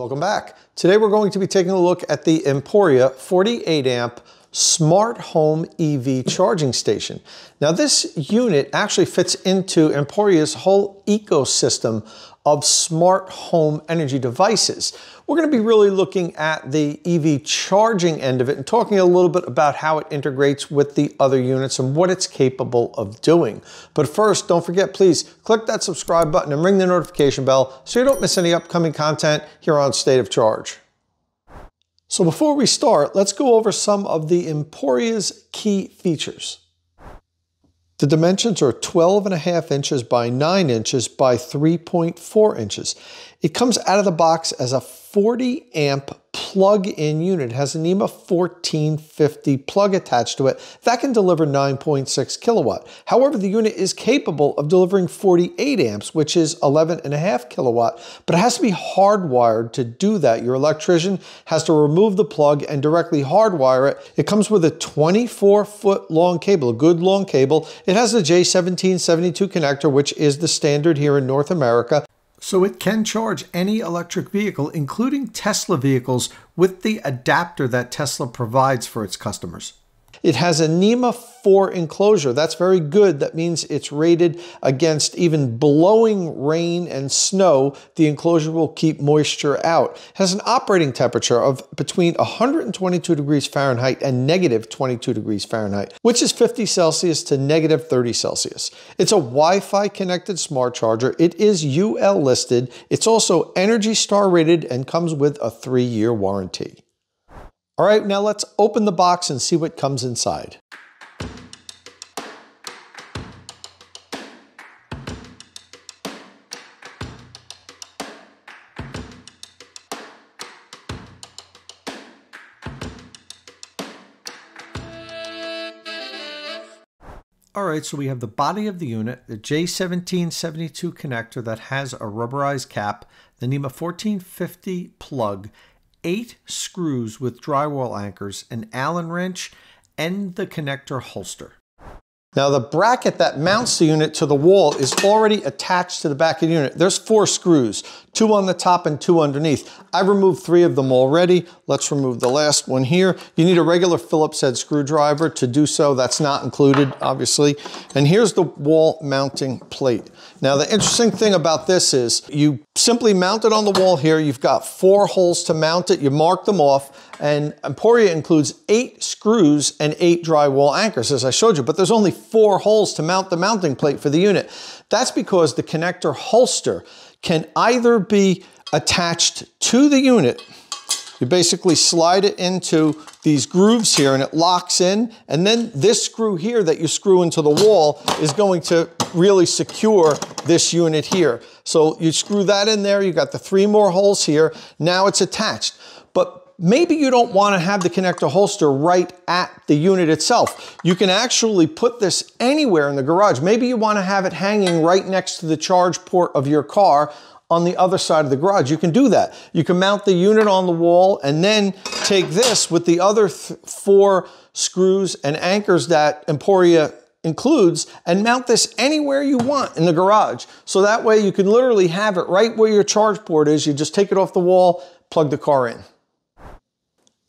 Welcome back. Today we're going to be taking a look at the Emporia 48 amp smart home EV charging station. Now this unit actually fits into Emporia's whole ecosystem of smart home energy devices. We're going to be really looking at the EV charging end of it and talking a little bit about how it integrates with the other units and what it's capable of doing. But first, don't forget, please click that subscribe button and ring the notification bell so you don't miss any upcoming content here on State of Charge. So before we start, let's go over some of the Emporia's key features. The dimensions are 12 and a half inches by 9 inches by 3.4 inches. It comes out of the box as a 40 amp plug-in unit. It has a NEMA 1450 plug attached to it that can deliver 9.6 kilowatt. However, the unit is capable of delivering 48 amps, which is 11 and a half kilowatt, but it has to be hardwired to do that. Your electrician has to remove the plug and directly hardwire it. It comes with a 24 foot long cable, a good long cable. It has a J1772 connector, which is the standard here in North America. So it can charge any electric vehicle, including Tesla vehicles, with the adapter that Tesla provides for its customers. It has a NEMA 4 enclosure. That's very good. That means it's rated against even blowing rain and snow. The enclosure will keep moisture out. It has an operating temperature of between 122 degrees Fahrenheit and negative 22 degrees Fahrenheit, which is 50 Celsius to negative 30 Celsius. It's a Wi-Fi connected smart charger. It is UL listed. It's also Energy Star rated and comes with a three-year warranty. All right, now let's open the box and see what comes inside. All right, so we have the body of the unit, the J1772 connector that has a rubberized cap, the NEMA 1450 plug, eight screws with drywall anchors, an Allen wrench, and the connector holster. Now the bracket that mounts the unit to the wall is already attached to the back of the unit. There's four screws, two on the top and two underneath. I've removed three of them already. Let's remove the last one here. You need a regular Phillips head screwdriver to do so. That's not included, obviously. And here's the wall mounting plate. Now the interesting thing about this is you simply mount it on the wall here. You've got four holes to mount it. You mark them off and Emporia includes eight screws and eight drywall anchors, as I showed you, but there's only four holes to mount the mounting plate for the unit. That's because the connector holster can either be attached to the unit you basically slide it into these grooves here and it locks in. And then this screw here that you screw into the wall is going to really secure this unit here. So you screw that in there. You got the three more holes here. Now it's attached. But Maybe you don't want to have the connector holster right at the unit itself. You can actually put this anywhere in the garage. Maybe you want to have it hanging right next to the charge port of your car on the other side of the garage. You can do that. You can mount the unit on the wall and then take this with the other four screws and anchors that Emporia includes and mount this anywhere you want in the garage. So that way you can literally have it right where your charge port is. You just take it off the wall, plug the car in.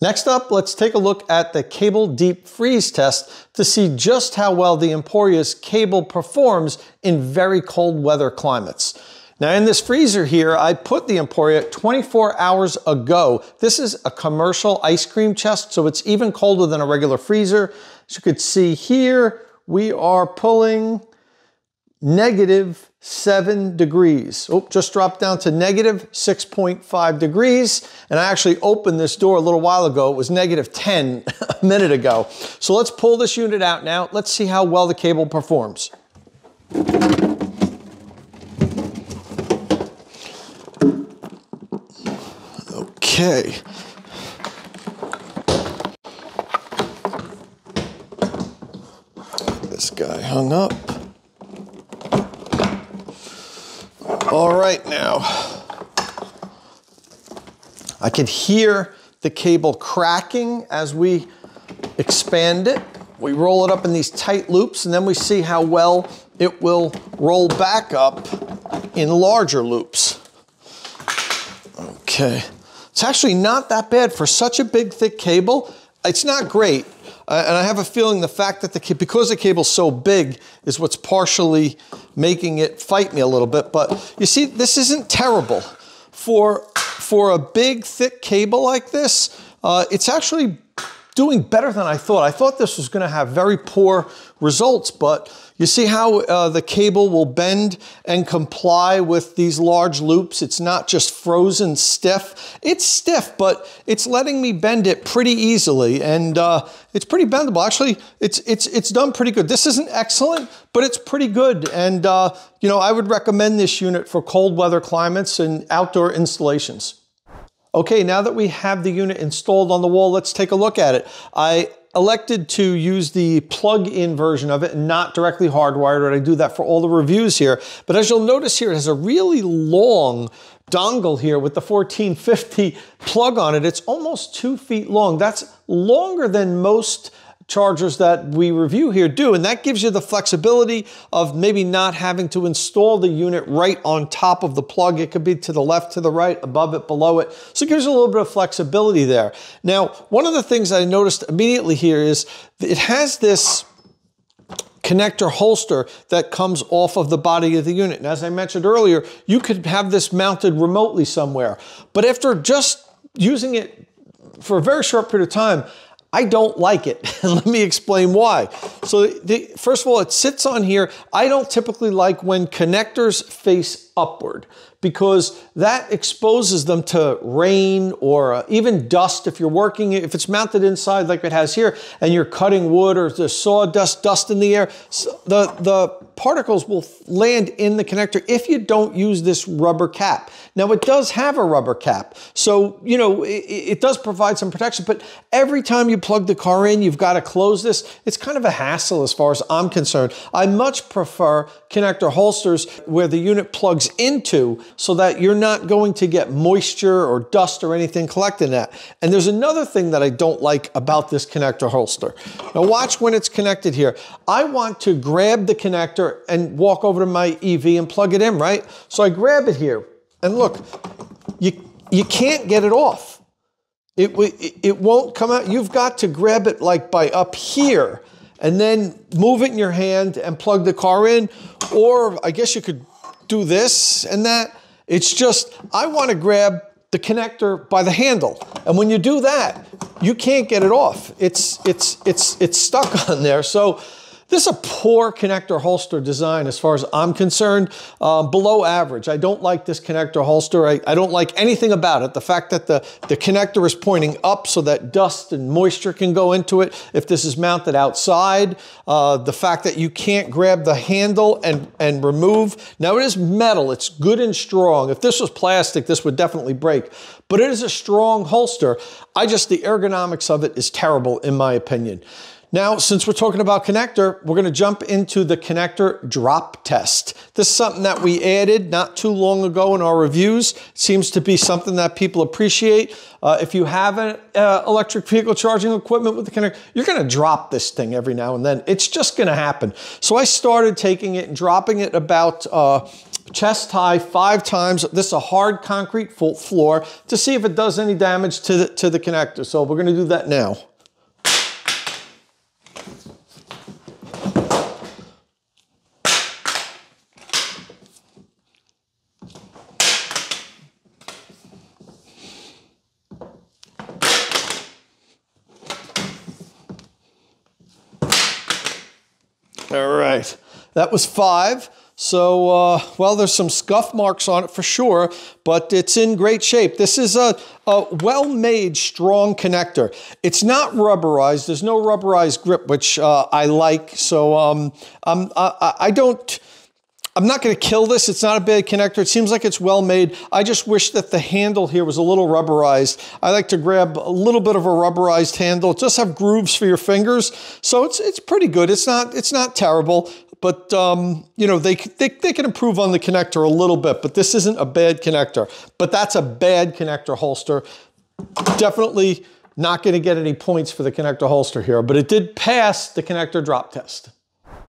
Next up, let's take a look at the cable deep freeze test to see just how well the Emporia's cable performs in very cold weather climates. Now in this freezer here, I put the Emporia 24 hours ago. This is a commercial ice cream chest, so it's even colder than a regular freezer. As you could see here, we are pulling negative seven degrees. Oh, just dropped down to negative 6.5 degrees. And I actually opened this door a little while ago. It was negative 10 a minute ago. So let's pull this unit out now. Let's see how well the cable performs. Okay. This guy hung up. All right now, I can hear the cable cracking as we expand it. We roll it up in these tight loops and then we see how well it will roll back up in larger loops. Okay, It's actually not that bad for such a big, thick cable. It's not great. Uh, and I have a feeling the fact that the because the cable's so big is what's partially making it fight me a little bit. But you see, this isn't terrible. For, for a big, thick cable like this, uh, it's actually doing better than I thought. I thought this was going to have very poor results, but you see how uh, the cable will bend and comply with these large loops? It's not just frozen stiff. It's stiff, but it's letting me bend it pretty easily, and uh, it's pretty bendable. Actually, it's, it's, it's done pretty good. This isn't excellent, but it's pretty good, and uh, you know, I would recommend this unit for cold weather climates and outdoor installations. Okay, now that we have the unit installed on the wall, let's take a look at it. I elected to use the plug-in version of it not directly hardwired, and I do that for all the reviews here. But as you'll notice here, it has a really long dongle here with the 1450 plug on it. It's almost two feet long. That's longer than most chargers that we review here do. And that gives you the flexibility of maybe not having to install the unit right on top of the plug. It could be to the left, to the right, above it, below it. So it gives you a little bit of flexibility there. Now, one of the things I noticed immediately here is it has this connector holster that comes off of the body of the unit. And as I mentioned earlier, you could have this mounted remotely somewhere. But after just using it for a very short period of time, I don't like it. And let me explain why. So the, first of all, it sits on here. I don't typically like when connectors face upward because that exposes them to rain or uh, even dust if you're working, if it's mounted inside like it has here and you're cutting wood or there's sawdust, dust in the air, so the, the particles will land in the connector if you don't use this rubber cap. Now it does have a rubber cap, so you know it, it does provide some protection, but every time you plug the car in, you've got to close this. It's kind of a hassle as far as I'm concerned. I much prefer connector holsters where the unit plugs into so that you're not going to get moisture or dust or anything collecting that. And there's another thing that I don't like about this connector holster. Now watch when it's connected here. I want to grab the connector and walk over to my EV and plug it in, right? So I grab it here and look, you, you can't get it off. It, it won't come out. You've got to grab it like by up here and then move it in your hand and plug the car in. Or I guess you could do this and that. It's just, I want to grab the connector by the handle. And when you do that, you can't get it off. It's, it's, it's, it's stuck on there. So this is a poor connector holster design as far as I'm concerned, um, below average. I don't like this connector holster. I, I, don't like anything about it. The fact that the, the connector is pointing up so that dust and moisture can go into it if this is mounted outside. Uh, the fact that you can't grab the handle and, and remove. Now it is metal, it's good and strong. If this was plastic, this would definitely break, but it is a strong holster. I just, the ergonomics of it is terrible in my opinion. Now, since we're talking about connector, we're gonna jump into the connector drop test. This is something that we added not too long ago in our reviews. Seems to be something that people appreciate. Uh, if you have an uh, electric vehicle charging equipment with the connector, you're gonna drop this thing every now and then. It's just gonna happen. So I started taking it and dropping it about uh, chest high five times. This is a hard concrete floor to see if it does any damage to the, to the connector. So we're gonna do that now. All right, that was five. So, uh, well, there's some scuff marks on it for sure, but it's in great shape. This is a, a well-made, strong connector. It's not rubberized. There's no rubberized grip, which uh, I like. So um, I, I don't I'm not going to kill this. It's not a bad connector. It seems like it's well made. I just wish that the handle here was a little rubberized. I like to grab a little bit of a rubberized handle. Just have grooves for your fingers. So it's it's pretty good. It's not it's not terrible, but um, you know they, they they can improve on the connector a little bit. But this isn't a bad connector. But that's a bad connector holster. Definitely not going to get any points for the connector holster here. But it did pass the connector drop test.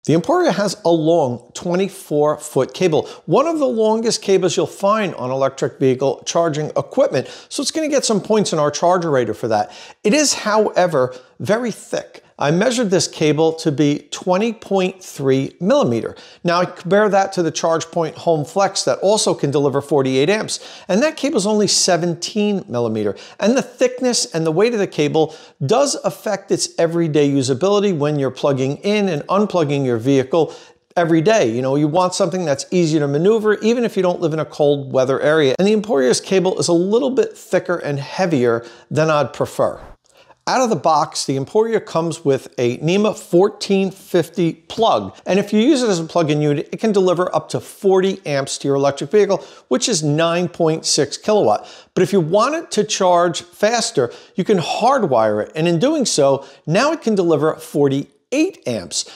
The Emporia has a long 24 foot cable, one of the longest cables you'll find on electric vehicle charging equipment. So it's going to get some points in our charger rater for that. It is, however, very thick. I measured this cable to be 20.3 millimeter. Now I compare that to the ChargePoint Home Flex that also can deliver 48 amps, and that cable is only 17 millimeter. And the thickness and the weight of the cable does affect its everyday usability when you're plugging in and unplugging your vehicle every day. You know, you want something that's easy to maneuver, even if you don't live in a cold weather area. And the Emporia's cable is a little bit thicker and heavier than I'd prefer. Out of the box, the Emporia comes with a NEMA 1450 plug. And if you use it as a plug-in unit, it can deliver up to 40 amps to your electric vehicle, which is 9.6 kilowatt. But if you want it to charge faster, you can hardwire it. And in doing so, now it can deliver 48 amps.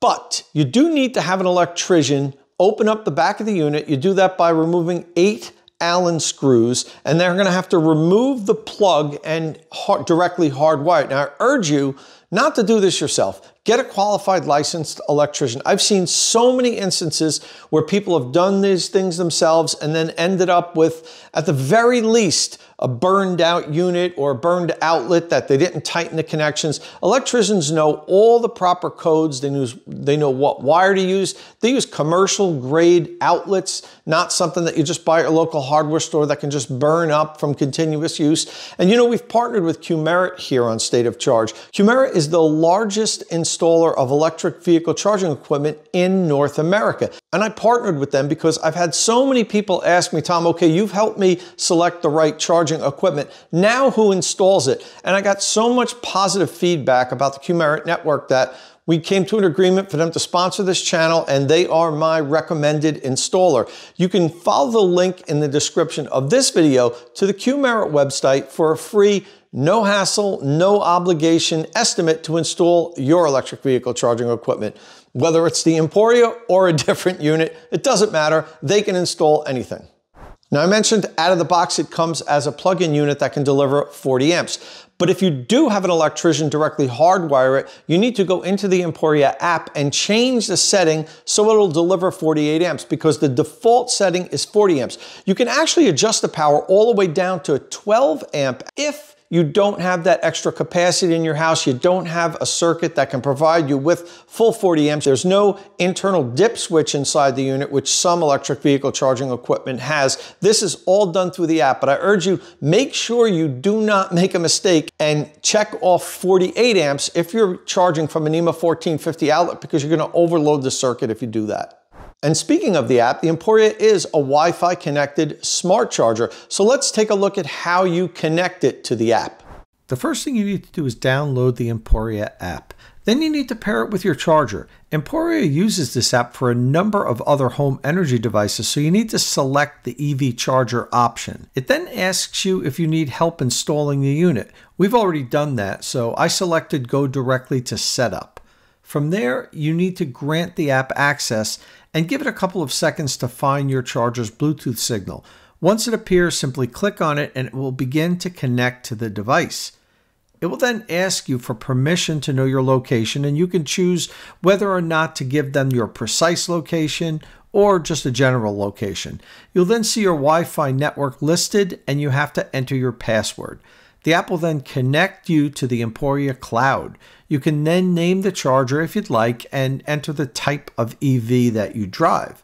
But you do need to have an electrician open up the back of the unit. You do that by removing eight Allen screws, and they're gonna have to remove the plug and hard, directly hardwire it. Now, I urge you not to do this yourself. Get a qualified licensed electrician. I've seen so many instances where people have done these things themselves and then ended up with, at the very least, a burned out unit or a burned outlet that they didn't tighten the connections. Electricians know all the proper codes. They, use, they know what wire to use. They use commercial grade outlets, not something that you just buy at a local hardware store that can just burn up from continuous use. And you know, we've partnered with Qmerit here on State of Charge. Qmerit is the largest installer of electric vehicle charging equipment in North America. And I partnered with them because I've had so many people ask me, Tom, okay, you've helped me select the right charging equipment. Now who installs it? And I got so much positive feedback about the Qmerit network that we came to an agreement for them to sponsor this channel and they are my recommended installer. You can follow the link in the description of this video to the Qmerit website for a free no hassle, no obligation estimate to install your electric vehicle charging equipment. Whether it's the Emporia or a different unit, it doesn't matter. They can install anything. Now I mentioned out of the box it comes as a plug-in unit that can deliver 40 amps. But if you do have an electrician directly hardwire it, you need to go into the Emporia app and change the setting so it'll deliver 48 amps because the default setting is 40 amps. You can actually adjust the power all the way down to 12 amp if you don't have that extra capacity in your house, you don't have a circuit that can provide you with full 40 amps, there's no internal dip switch inside the unit, which some electric vehicle charging equipment has. This is all done through the app, but I urge you, make sure you do not make a mistake and check off 48 amps if you're charging from a NEMA 1450 outlet because you're gonna overload the circuit if you do that. And speaking of the app, the Emporia is a Wi-Fi connected smart charger. So let's take a look at how you connect it to the app. The first thing you need to do is download the Emporia app. Then you need to pair it with your charger. Emporia uses this app for a number of other home energy devices, so you need to select the EV charger option. It then asks you if you need help installing the unit. We've already done that, so I selected go directly to setup. From there, you need to grant the app access and give it a couple of seconds to find your charger's Bluetooth signal. Once it appears, simply click on it and it will begin to connect to the device. It will then ask you for permission to know your location, and you can choose whether or not to give them your precise location or just a general location. You'll then see your Wi Fi network listed, and you have to enter your password. The app will then connect you to the Emporia cloud. You can then name the charger if you'd like and enter the type of EV that you drive.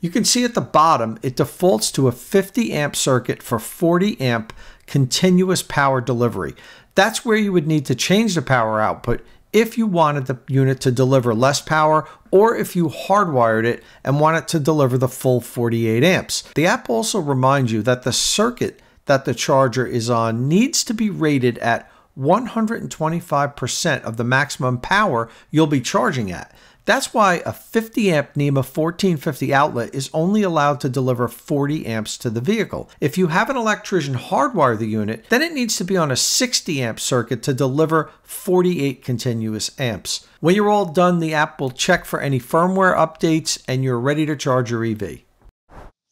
You can see at the bottom, it defaults to a 50 amp circuit for 40 amp continuous power delivery. That's where you would need to change the power output if you wanted the unit to deliver less power or if you hardwired it and want it to deliver the full 48 amps. The app also reminds you that the circuit that the charger is on needs to be rated at 125% of the maximum power you'll be charging at. That's why a 50 amp NEMA 1450 outlet is only allowed to deliver 40 amps to the vehicle. If you have an electrician hardwire the unit, then it needs to be on a 60 amp circuit to deliver 48 continuous amps. When you're all done, the app will check for any firmware updates and you're ready to charge your EV.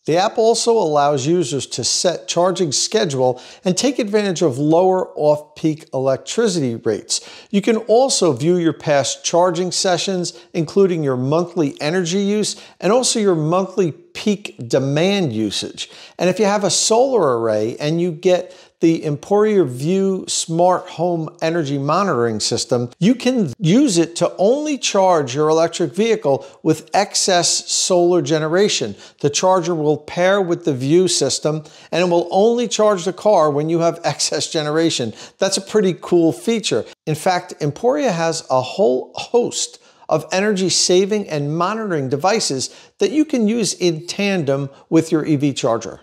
The app also allows users to set charging schedule and take advantage of lower off-peak electricity rates. You can also view your past charging sessions, including your monthly energy use and also your monthly peak demand usage. And if you have a solar array and you get the Emporia View smart home energy monitoring system, you can use it to only charge your electric vehicle with excess solar generation. The charger will pair with the View system and it will only charge the car when you have excess generation. That's a pretty cool feature. In fact, Emporia has a whole host of energy saving and monitoring devices that you can use in tandem with your EV charger.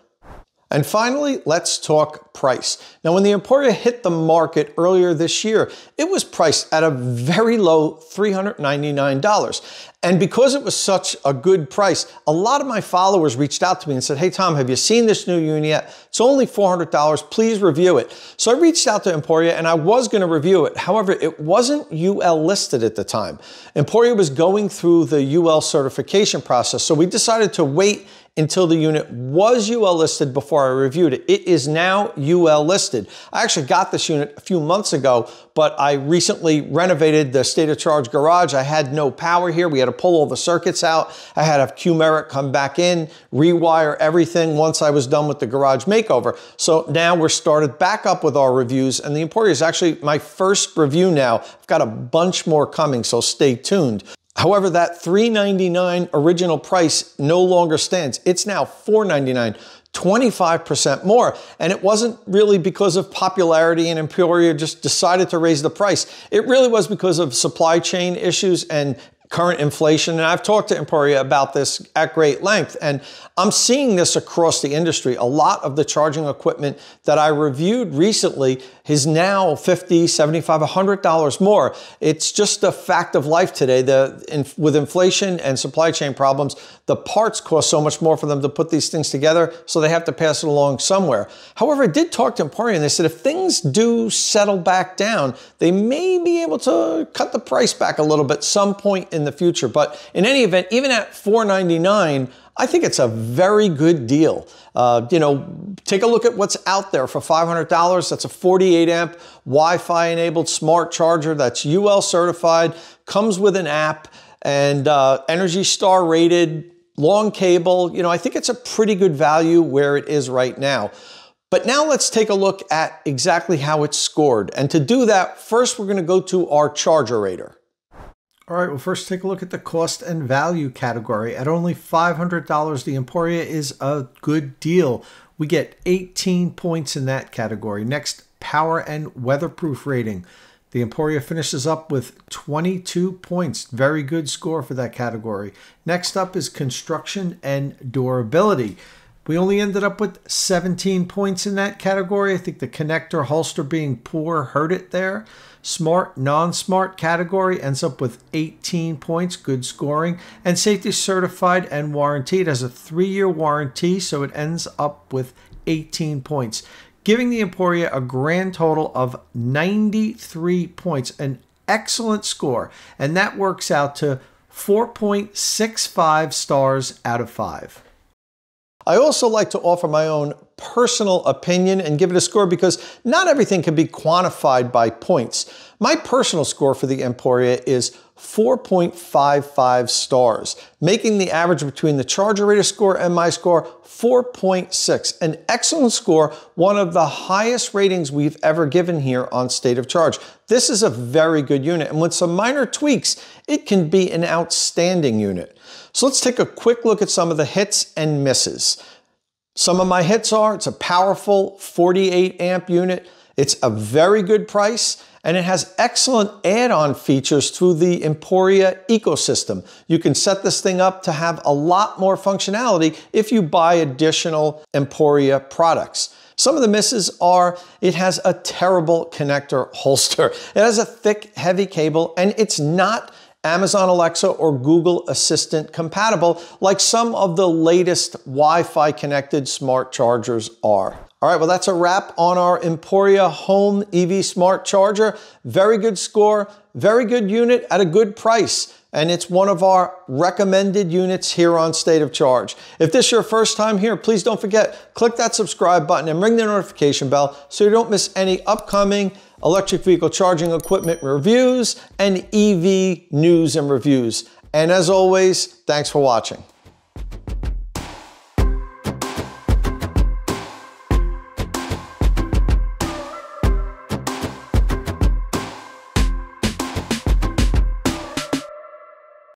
And finally, let's talk price. Now, when the Emporia hit the market earlier this year, it was priced at a very low $399. And because it was such a good price, a lot of my followers reached out to me and said, Hey, Tom, have you seen this new unit yet? It's only $400. Please review it. So I reached out to Emporia and I was going to review it. However, it wasn't UL listed at the time. Emporia was going through the UL certification process. So we decided to wait until the unit was UL listed before I reviewed it. It is now UL listed. I actually got this unit a few months ago, but I recently renovated the state of charge garage. I had no power here. We had to pull all the circuits out. I had have Qmerit come back in, rewire everything once I was done with the garage makeover. So now we're started back up with our reviews and the Emporia is actually my first review now. I've got a bunch more coming, so stay tuned. However, that 399 original price no longer stands. It's now $499, 25% more. And it wasn't really because of popularity and Emporia just decided to raise the price. It really was because of supply chain issues and current inflation. And I've talked to Emporia about this at great length. And I'm seeing this across the industry. A lot of the charging equipment that I reviewed recently is now 50, 75, 100 dollars more. It's just a fact of life today. The in, with inflation and supply chain problems, the parts cost so much more for them to put these things together, so they have to pass it along somewhere. However, I did talk to Emporia and they said if things do settle back down, they may be able to cut the price back a little bit some point in the future. But in any event, even at 499 I think it's a very good deal. Uh, you know, take a look at what's out there for $500. That's a 48 amp Wi-Fi enabled smart charger that's UL certified, comes with an app and uh, Energy Star rated, long cable. You know, I think it's a pretty good value where it is right now. But now let's take a look at exactly how it's scored. And to do that, first we're going to go to our charger rater. All right, well, first take a look at the cost and value category. At only $500, the Emporia is a good deal. We get 18 points in that category. Next, power and weatherproof rating. The Emporia finishes up with 22 points. Very good score for that category. Next up is construction and durability. We only ended up with 17 points in that category. I think the connector holster being poor hurt it there. Smart, non-smart category ends up with 18 points, good scoring. And safety certified and warranty. It has a three-year warranty, so it ends up with 18 points, giving the Emporia a grand total of 93 points, an excellent score. And that works out to 4.65 stars out of 5. I also like to offer my own personal opinion and give it a score because not everything can be quantified by points. My personal score for the Emporia is 4.55 stars, making the average between the Charger Rater score and my score 4.6. An excellent score, one of the highest ratings we've ever given here on State of Charge. This is a very good unit, and with some minor tweaks, it can be an outstanding unit. So let's take a quick look at some of the hits and misses. Some of my hits are, it's a powerful 48 amp unit. It's a very good price and it has excellent add-on features through the Emporia ecosystem. You can set this thing up to have a lot more functionality if you buy additional Emporia products. Some of the misses are it has a terrible connector holster. It has a thick, heavy cable and it's not Amazon Alexa or Google Assistant compatible like some of the latest Wi-Fi connected smart chargers are. All right, well, that's a wrap on our Emporia Home EV Smart Charger. Very good score, very good unit at a good price. and it's one of our recommended units here on State of Charge. If this is your first time here, please don't forget, click that subscribe button and ring the notification bell so you don't miss any upcoming electric vehicle charging equipment reviews and EV news and reviews. And as always, thanks for watching.